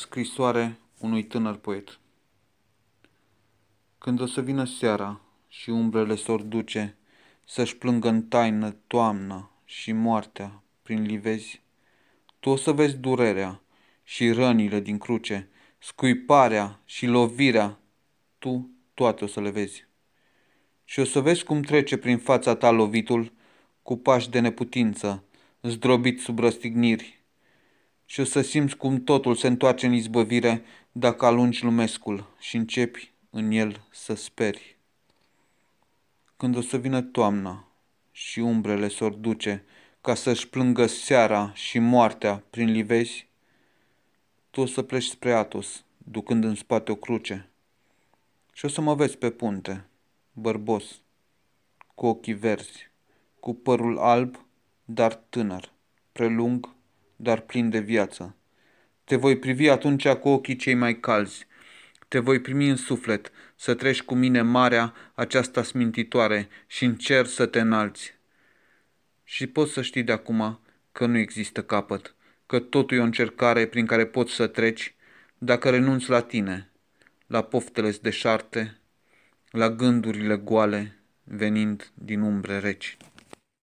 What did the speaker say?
Scrisoare unui tânăr poet Când o să vină seara și umbrele s-or duce Să-și plângă în taină toamna și moartea prin livezi, Tu o să vezi durerea și rănile din cruce, Scuiparea și lovirea, tu toate o să le vezi. Și o să vezi cum trece prin fața ta lovitul, cu pași de neputință, zdrobit sub răstigniri, și o să simți cum totul se întoarce în izbăvire dacă alungi lumescul și începi în el să speri. Când o să vină toamna și umbrele s-or duce ca să-și plângă seara și moartea prin livezi, tu o să pleci spre Atos, ducând în spate o cruce. Și o să mă vezi pe punte, bărbos, cu ochii verzi, cu părul alb, dar tânăr, prelung dar plin de viață. Te voi privi atunci cu ochii cei mai calzi. Te voi primi în suflet, să treci cu mine marea aceasta smintitoare și în cer să te înalți. Și poți să știi de acum că nu există capăt, că totul e o încercare prin care poți să treci dacă renunți la tine, la poftele deșarte, la gândurile goale venind din umbre reci.